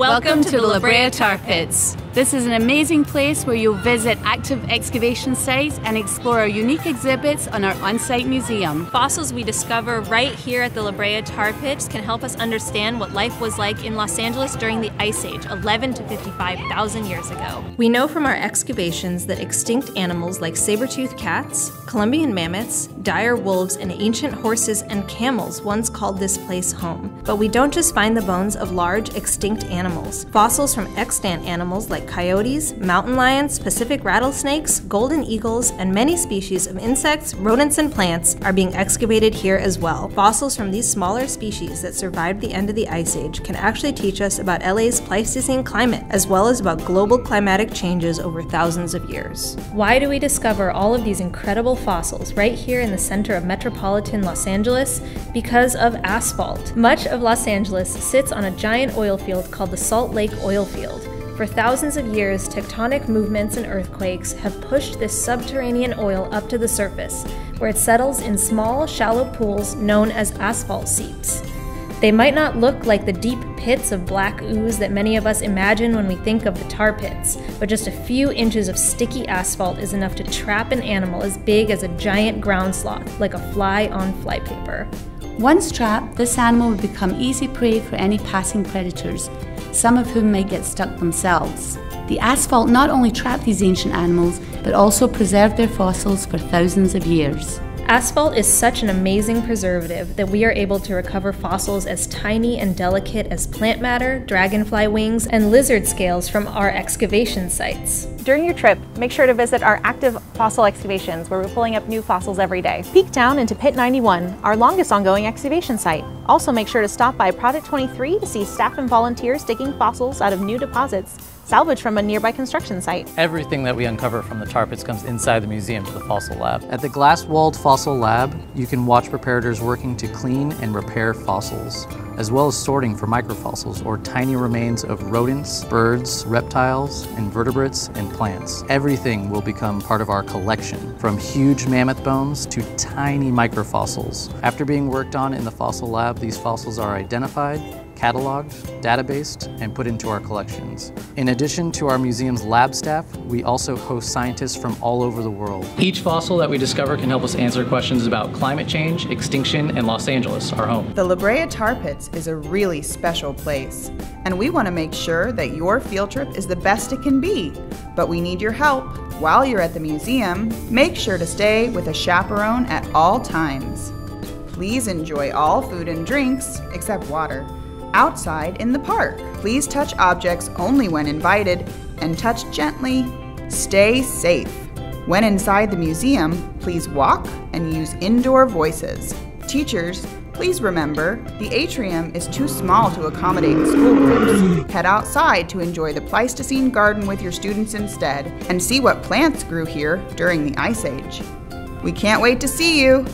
Welcome to the La Brea Tar Pits. This is an amazing place where you'll visit active excavation sites and explore our unique exhibits on our on site museum. Fossils we discover right here at the La Brea Tar Pits can help us understand what life was like in Los Angeles during the Ice Age, 11 to 55,000 years ago. We know from our excavations that extinct animals like saber-toothed cats, Columbian mammoths, dire wolves, and ancient horses and camels once called this place home. But we don't just find the bones of large, extinct animals. Fossils from extant animals like coyotes, mountain lions, Pacific rattlesnakes, golden eagles, and many species of insects, rodents, and plants are being excavated here as well. Fossils from these smaller species that survived the end of the Ice Age can actually teach us about LA's Pleistocene climate, as well as about global climatic changes over thousands of years. Why do we discover all of these incredible fossils right here in the center of metropolitan Los Angeles? Because of asphalt. Much of Los Angeles sits on a giant oil field called the Salt Lake Oil Field. For thousands of years, tectonic movements and earthquakes have pushed this subterranean oil up to the surface, where it settles in small, shallow pools known as asphalt seeps. They might not look like the deep pits of black ooze that many of us imagine when we think of the tar pits, but just a few inches of sticky asphalt is enough to trap an animal as big as a giant ground sloth, like a fly on flypaper. Once trapped, this animal would become easy prey for any passing predators, some of whom may get stuck themselves. The asphalt not only trapped these ancient animals, but also preserved their fossils for thousands of years. Asphalt is such an amazing preservative that we are able to recover fossils as tiny and delicate as plant matter, dragonfly wings, and lizard scales from our excavation sites. During your trip, make sure to visit our active fossil excavations where we're pulling up new fossils every day. Peek down into Pit 91, our longest ongoing excavation site. Also make sure to stop by Project 23 to see staff and volunteers digging fossils out of new deposits salvaged from a nearby construction site. Everything that we uncover from the tar pits comes inside the museum to the fossil lab. At the glass-walled fossil lab, you can watch preparators working to clean and repair fossils, as well as sorting for microfossils or tiny remains of rodents, birds, reptiles, invertebrates, and plants. Everything will become part of our collection, from huge mammoth bones to tiny microfossils. After being worked on in the fossil lab, these fossils are identified, cataloged, databased, and put into our collections. In addition to our museum's lab staff, we also host scientists from all over the world. Each fossil that we discover can help us answer questions about climate change, extinction, and Los Angeles, our home. The La Brea Tar Pits is a really special place, and we want to make sure that your field trip is the best it can be. But we need your help. While you're at the museum, make sure to stay with a chaperone at all times. Please enjoy all food and drinks, except water outside in the park. Please touch objects only when invited and touch gently. Stay safe. When inside the museum, please walk and use indoor voices. Teachers, please remember the atrium is too small to accommodate school groups. Head outside to enjoy the Pleistocene garden with your students instead and see what plants grew here during the Ice Age. We can't wait to see you!